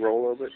roll a little bit.